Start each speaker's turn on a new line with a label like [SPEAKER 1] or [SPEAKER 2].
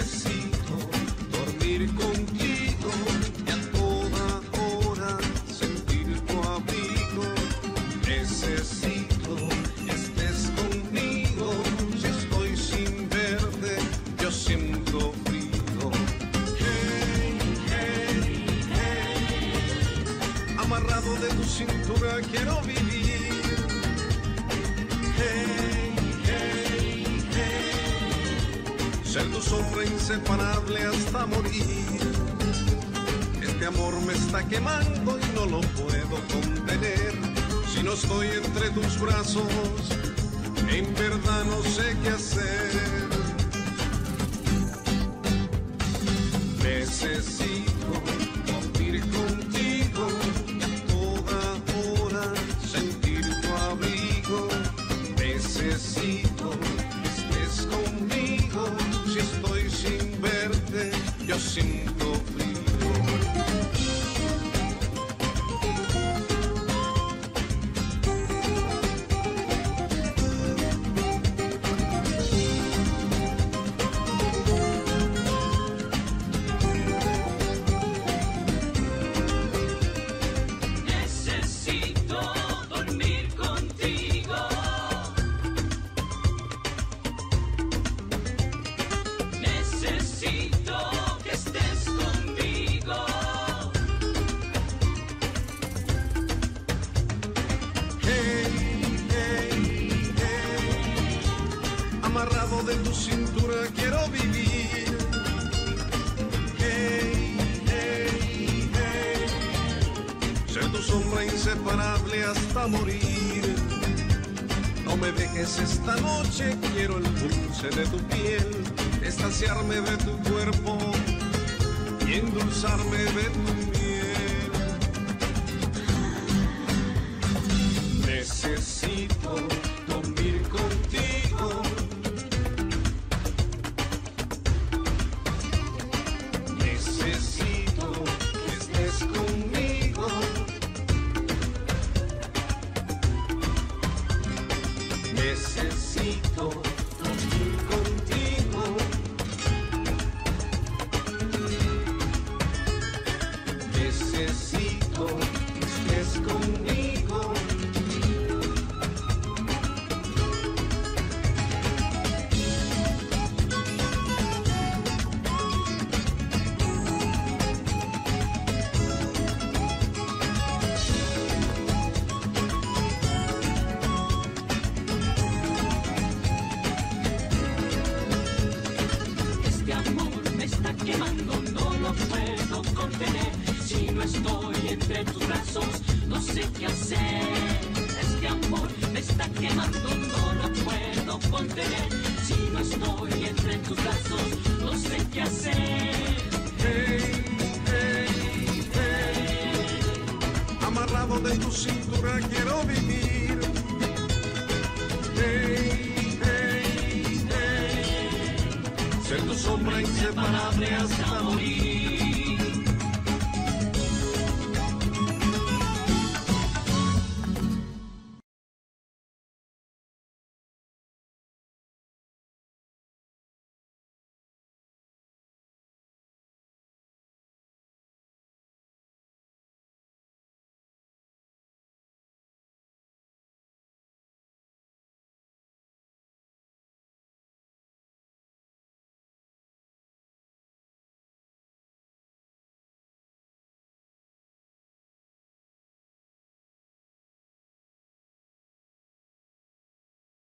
[SPEAKER 1] necesito dormir contigo y a toda hora sentir tu abrigo. Necesito estés conmigo, si estoy sin verde. yo siento frío. Hey, hey, hey, amarrado de tu cintura quiero vivir. Hey, ser tu sombra inseparable hasta morir. Este amor me está quemando y no lo puedo contener. Si no estoy entre tus brazos, en verdad no sé qué hacer. Necesito dormir contigo toda hora, sentir tu abrigo. Necesito tu cintura quiero vivir. Hey, hey, hey. Ser tu sombra inseparable hasta morir. No me dejes esta noche, quiero el dulce de tu piel, estaciarme de tu cuerpo y endulzarme de tu Necesito contigo. Necesito
[SPEAKER 2] Si no estoy entre tus brazos, no sé qué hacer. Este amor me está quemando, no lo puedo contener. Si no estoy entre tus brazos, no sé qué hacer.
[SPEAKER 1] Hey, hey, hey. Amarrado de tu cintura quiero vivir. Hey, hey, hey. Ser tu sombra inseparable hasta
[SPEAKER 2] morir.